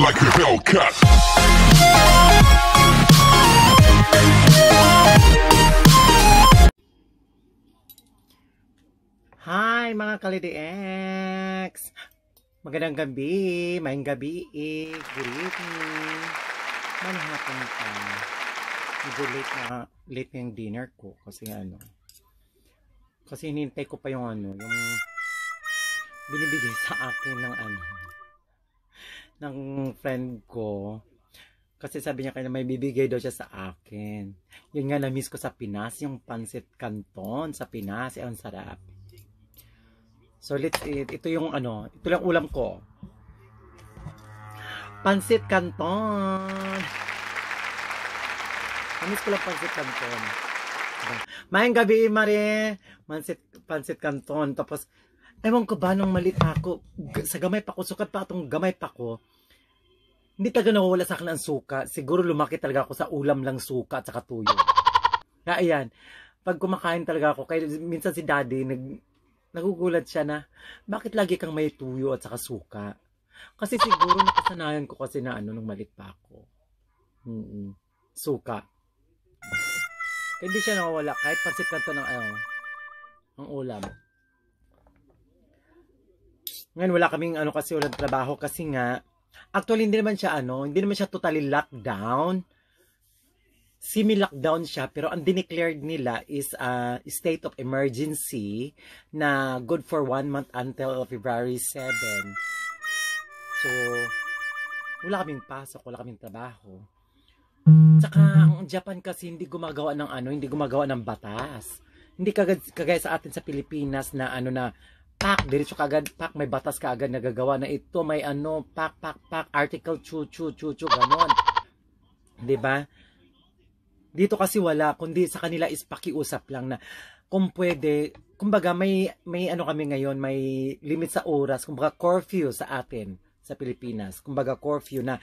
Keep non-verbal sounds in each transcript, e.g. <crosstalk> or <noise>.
like a Hellcat. Hi mga Kalidi X! Magandang gabi, maing gabi eh. Good evening. Manhapon pa. Medyo late na, late yung dinner ko kasi ano. Kasi hinintay ko pa yung ano, yung binibigay sa akin ng ano, ng friend ko. Kasi sabi niya kaya may bibigay daw siya sa akin. Yun nga na-miss ko sa Pinas, yung pancit canton sa Pinas. Eh, ang sarap. So let's eat. Ito yung ano, ito lang ulam ko. Pancit canton. Namiss ko lang pancit canton. Mayang gabi, Mare. Pancit, pancit canton. Tapos, ewan ko ba nung malit ako, sa gamay pa ko, sukat pa itong gamay pa ko, hindi talaga nawawala sa akin ang suka. Siguro lumaki talaga ako sa ulam lang suka at saka tuyo. Kaya ayan, pag kumakain talaga ako, kaya minsan si daddy, nag, nagugulat siya na, bakit lagi kang may tuyo at saka suka? Kasi siguro nakasanayan ko kasi na ano nung malit pa ako. Mm Suka. Kaya hindi siya nawawala kahit pansit kanto ng ano, ang ulam. Ngayon wala kaming ano kasi walang trabaho kasi nga actually hindi naman siya ano, hindi naman siya totally lockdown. Semi-lockdown siya pero ang dineclared nila is a state of emergency na good for one month until February 7. So, wala kaming pasok, wala kaming trabaho. Tsaka ang Japan kasi hindi gumagawa ng ano, hindi gumagawa ng batas. Hindi kagaya sa atin sa Pilipinas na ano na pak diretso kagad pak may batas kaagad nagagawa na ito may ano pak pak pak article chu chu chu chu ganon. ba? Dito kasi wala kundi sa kanila is pakiusap lang na kung pwede kumbaga may may ano kami ngayon may limit sa oras kumbaga curfew sa atin sa Pilipinas kumbaga curfew na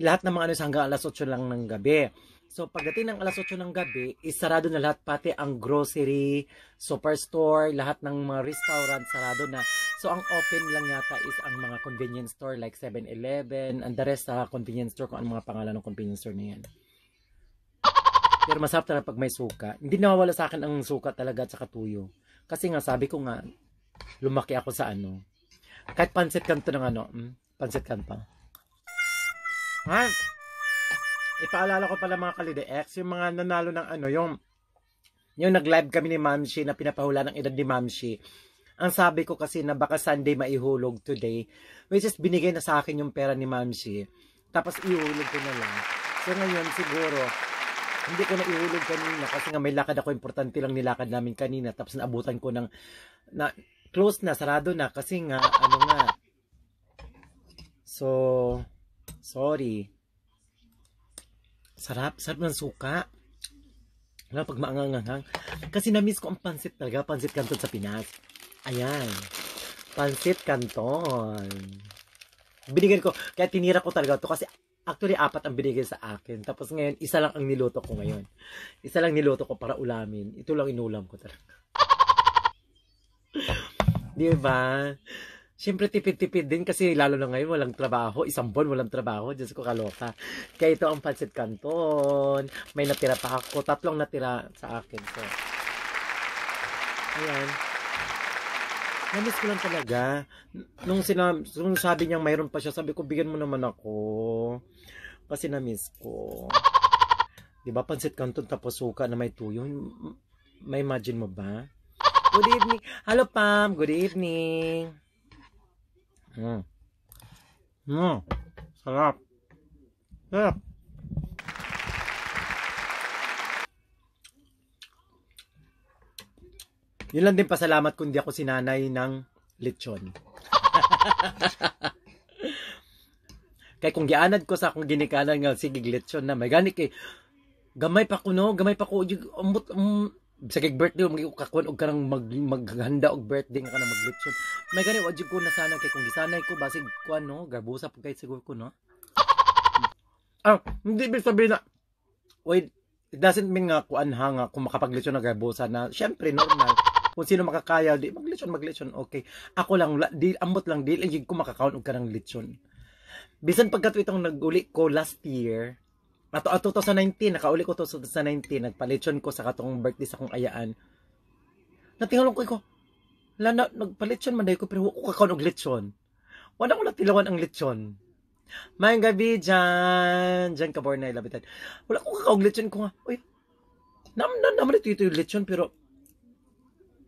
lahat ng mga ano hanggang alas 8 lang ng gabi. So pagdating ng alas 8 ng gabi, isarado na lahat pati ang grocery, superstore, lahat ng mga restaurant sarado na. So ang open lang yata is ang mga convenience store like 7-Eleven and the rest sa convenience store kung ano mga pangalan ng convenience store na yan. Pero masarap talaga pag may suka. Hindi nawawala sa akin ang suka talaga at saka tuyo. Kasi nga sabi ko nga, lumaki ako sa ano. Kahit pansit kanto ng ano, hmm? pansit kanto. Ha? Ipaalala ko pala mga kalide X, yung mga nanalo ng ano, yung yung nag-live kami ni Mamshi na pinapahula ng edad ni Mamshi. Ang sabi ko kasi na baka Sunday maihulog today, which is binigay na sa akin yung pera ni Mamshi. Tapos ihulog ko na lang. So ngayon siguro, hindi ko na ihulog kanina kasi nga may lakad ako, importante lang nilakad namin kanina. Tapos naabutan ko ng, na, close na, sarado na kasi nga, ano nga. So, sorry. Sarap, sarap ng suka. Wala pag maanganganghang. Kasi na-miss ko ang pansit talaga, pansit kanton sa Pinas. Ayan. Pansit kanton. Binigyan ko, kaya tinira ko talaga to kasi actually apat ang binigay sa akin. Tapos ngayon, isa lang ang niluto ko ngayon. Isa lang niluto ko para ulamin. Ito lang inulam ko talaga. <laughs> Di ba? Siyempre tipid-tipid din kasi lalo na ngayon walang trabaho. Isang buwan walang trabaho. Diyos ko kaloka. Kaya ito ang pancit canton. May natira pa ako. Tatlong natira sa akin. So, ayan. Namiss ko lang talaga. Nung, sina, nung sabi niyang mayroon pa siya, sabi ko, bigyan mo naman ako. Kasi namiss ko. Di ba, pancit canton tapos suka na may tuyo. May imagine mo ba? Good evening. Hello, Pam. Good evening. Mm. Mm. Sarap. Sarap. Yun lang din pasalamat kung di ako sinanay ng lechon. <laughs> Kay kung gianad ko sa akong ginikanan nga sige lechon na may gani kay gamay pa ko no, gamay pa ko umot um, sa kay birthday mo kakon og kanang mag maghanda og birthday nga kanang maglechon. May gani wa jud ko na sana kay kung gisanay ko basig kuan no, garbusa pag kay siguro ko no. <laughs> Ah, hindi ibig sabihin na wait, it doesn't mean nga kuan ha nga kung makapaglechon na garbusa na syempre normal. Kung sino makakaya di maglechon maglechon okay. Ako lang la- di ambot lang di lang ko makakaon og kanang lechon bisan pagkat itong nag-uli ko last year, ato ato 2019, nakauli ko to sa 2019, nagpalitsyon ko sa katong birthday sa kong ayaan. Natingalong ko ko, wala na, nagpalitsyon man ko, pero ko kakaon og lechon. Wala ko natilawan ang lechon. Mayang gabi dyan, dyan ka born na ilabitan. Wala ko kakaog lechon ko nga, uy, nam, nam, naman ito yung lechon, pero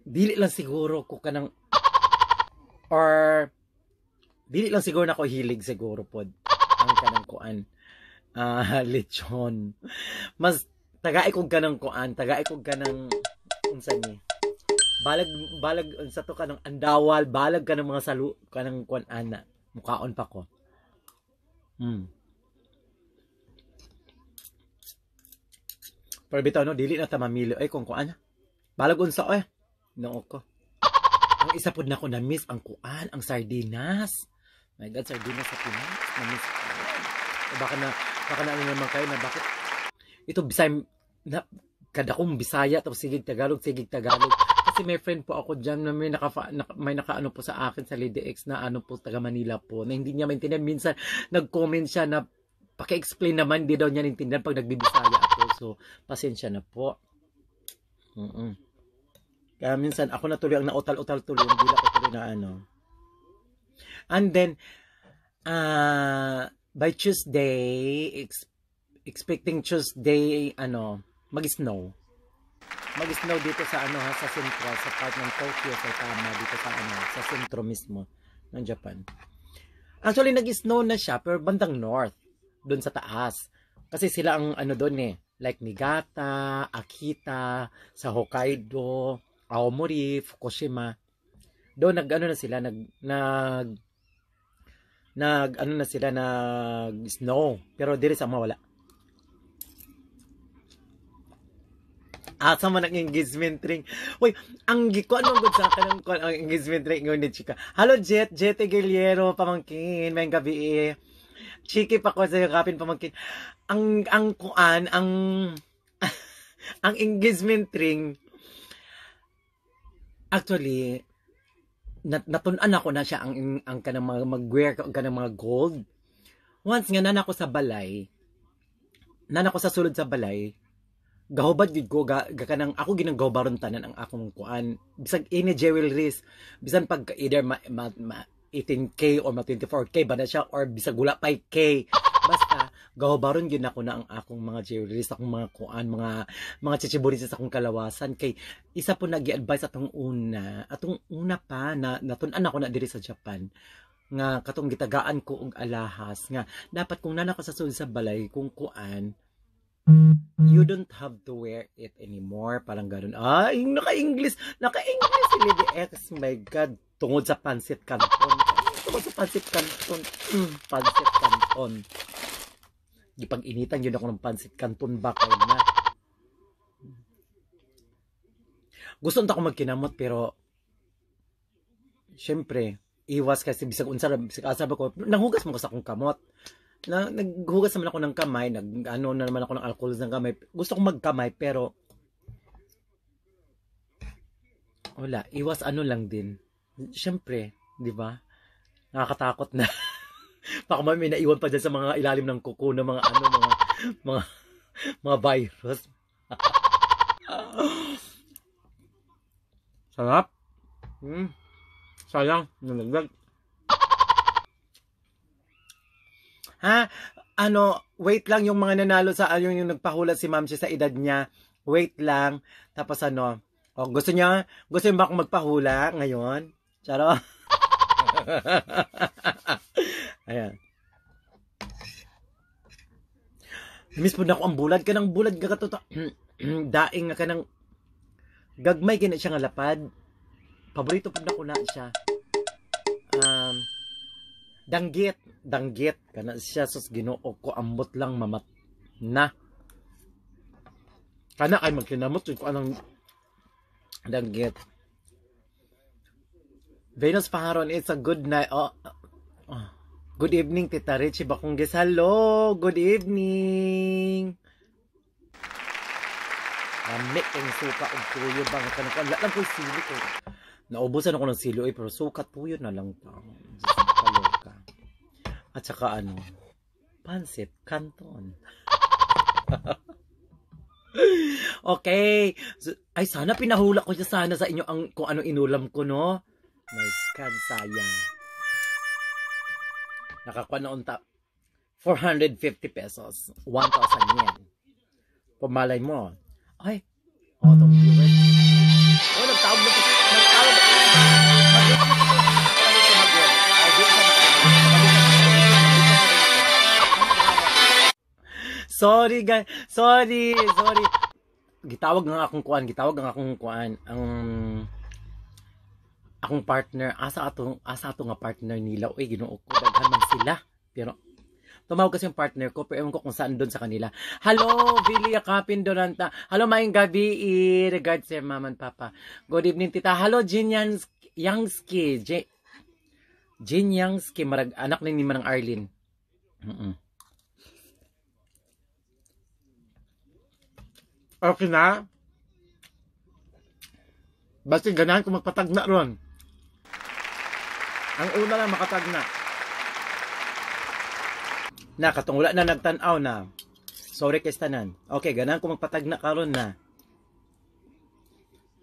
dili lang siguro ko kanang or dili lang siguro na ko hilig siguro pod ang kanang kuan <laughs> ah lechon mas tagaay kog kanang kuan tagaay kog kanang unsa ni balag balag unsa to kanang andawal balag kanang mga salu kanang kuan ana mukaon pa ko hmm Pero bitaw no, dili na ta mamili. Ay, kung kuan. Balag unsa eh. Noo ko. Ang isa pod nako na miss ang kuan, ang sardinas. My God, sardinas sa Pinas. Na miss baka na, baka na ano naman kayo na bakit ito bisay na kada kong Bisaya tapos sigig Tagalog, sigig Tagalog. Kasi may friend po ako diyan na may naka, may nakaano po sa akin sa Lady X na ano po taga Manila po na hindi niya maintindihan minsan nag-comment siya na paki-explain naman di daw niya naintindihan pag nagbibisaya ako. So pasensya na po. Mm. Kaya minsan ako na tuloy ang nautal-utal tuloy hindi ako tuloy na ano. And then uh, by Tuesday ex- expecting Tuesday ano mag-snow. Mag-snow dito sa ano ha sa sentro sa part ng Tokyo sa tama dito sa ano sa sentro mismo ng Japan. Actually nag-snow na siya pero bandang north doon sa taas. Kasi sila ang ano doon eh like Niigata, Akita, sa Hokkaido, Aomori, Fukushima. Doon nag ano na sila nag nag nag ano na sila nag snow pero diri sa mawala. Asa man ang engagement ring. Uy, ang giko ano gud sa kanang kon ang engagement ring ngon ni chika. Hello Jet, Jet Giliero pamangkin, may gabi. Eh. Chiki pa ko sa kapin pamangkin. Ang ang kuan, ang <laughs> ang engagement ring actually nat natunan ako na siya ang ang kanang mga mag-wear kanang mga gold. Once nga nan ako sa balay, nan ako sa sulod sa balay, gahubad gid ko ga, kanang ako ginang gahubaron tanan ang akong kuan bisag ini jewelries bisan pag either ma, ma, ma 18k or ma 24k ba na siya or bisag wala 5k basta gahubaron gyud ako na ang akong mga jewelries akong mga kuan mga mga chichiburis sa akong kalawasan kay isa po nagi-advise atong una atong una pa na natun-an ako na diri sa Japan nga katong gitagaan ko og alahas nga dapat kung nana sa sulod sa balay kung kuan you don't have to wear it anymore. Parang ganun. Ah, yung naka-English. Naka-English si Lady X. My God. Tungod sa pansit canton. Tungod sa pansit canton. Mm, pansit canton. Gipag-initan yun ako ng pansit canton ba na. Gusto nta ako magkinamot pero syempre, iwas kasi bisag unsa bisag asa ko nanghugas mo ko sa akong kamot na, naghugas naman ako ng kamay, nag ano na naman ako ng alcohol ng kamay. Gusto kong magkamay pero wala, iwas ano lang din. Siyempre, 'di ba? Nakakatakot na. <laughs> Baka may naiwan pa dyan sa mga ilalim ng kuko ng mga ano, mga mga mga virus. <laughs> Sarap. Hmm. Sayang, nalaglag. Ha? Ano, wait lang yung mga nanalo sa ano yung nagpahula si Ma'am sa edad niya. Wait lang. Tapos ano, oh, gusto niya, gusto niya ba akong magpahula ngayon? Charo? <laughs> Ayan. Miss po na ako ang bulad ka ng bulad ka katuta. <clears throat> Daing nga ka ng gagmay kina siya nga lapad. Paborito po na ko na siya. Um, danggit danggit kana siya sus Ginoo ko ambot lang mamat na kana ay magkinamot ko anong danggit Venus Paharon it's a good night oh, oh. good evening Tita Richie Bakungges hello good evening Lamik ang suka og tuyo bang kanang kan lang ko sili ko. Naubusan ako ng silo eh pero sukat tuyo na lang ta. Kaloka. At saka ano, pansit, canton. <laughs> okay. Ay, sana pinahula ko siya sana sa inyo ang, kung ano inulam ko, no? My God, sayang. Nakakuha na unta. 450 pesos. 1,000 yen. Pumalay mo. Ay, itong viewers. Oh, nagtawag na po. Nagtawag Sorry guys. Sorry. Sorry. Gitawag nga akong kuan. Gitawag nga akong kuan. Ang akong partner. Asa ato, asa ato nga partner nila. Uy, ginoo ko. Daghan man sila. Pero Tumawag kasi yung partner ko, pero ewan ko kung saan doon sa kanila. Hello, Billy Akapin Donanta. Hello, maing gabi. I regards sir, mama and papa. Good evening, tita. Hello, Jin Yang Yangski. J Jin Yangski, marag, anak ni Manang Arlene. Mm-mm. Okay na? Basta ganahan ko magpatagna ron. Ang una lang makatagna. Na, katong wala na nagtanaw na. Sorry kay tanan. Okay, ganahan ko magpatagna karon na.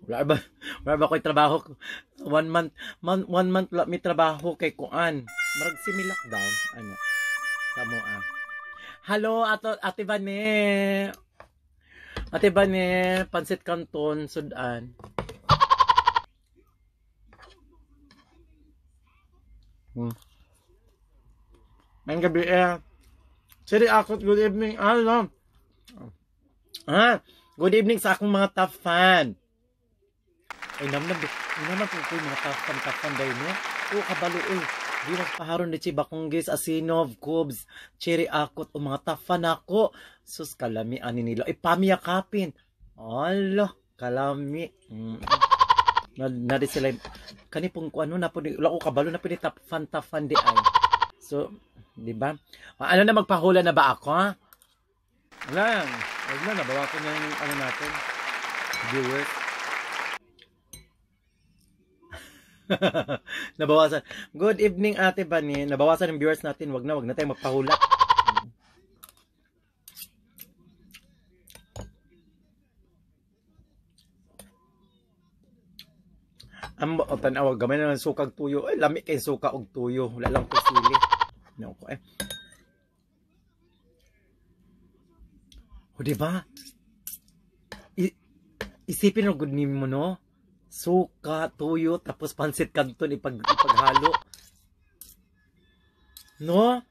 Wala ba, <laughs> wala ba ko'y trabaho? One month, man, one month la may trabaho kay Kuan. Marag simi lockdown. Ano? Samo ah. Hello, ato, ate Bane. Ate Bane, Pansit Canton, Sudan. Hmm. Ngayong gabi eh. Siri Akot, good evening. Ano? Ah, good evening sa akong mga top fan. Ay, namnam, naman po ko mga top fan, top fan dahil no? Oo, kabalo eh. Di mas paharon ni Chiba Kunggis, Asinov, Cubs, Cherry Akot, o mga top fan ako. Sus, kalami, ani nila. Ay, pamiyakapin. Ala, kalami. Mm. Na, na di sila, kani pong ano na po, wala ko kabalo na po ni top fan, top fan di ay. So, di ba? Ah, Ano na magpahula na ba ako, ha? Wala. Wala na, nabawa ko na yung ano natin. Viewers. <laughs> Nabawasan. Good evening, Ate Bani. Nabawasan yung viewers natin. Wag na, wag na tayong magpahula. Ang o, tanaw, gamay na ng sukag tuyo. Ay, lami kay suka og tuyo. Wala lang sili. No, ko eh. O, di ba? Isipin mo good name mo, no? Suka, tuyo, tapos pansit kanton ipag ipaghalo. No?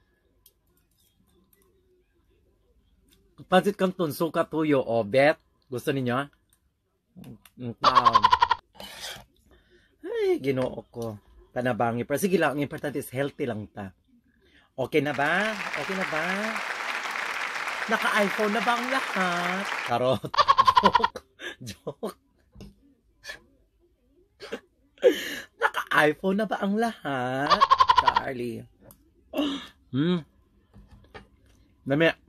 Pansit kanton, suka, tuyo, o bet. Gusto ninyo? Wow. Ginoo ko. Panabangi. Pero sige lang, ang importante is healthy lang ta. Okay na ba? Okay na ba? Naka-iPhone na ba ang lahat? Karot. <laughs> Joke. Joke. Naka-iPhone na ba ang lahat? Charlie. Hmm. Dami.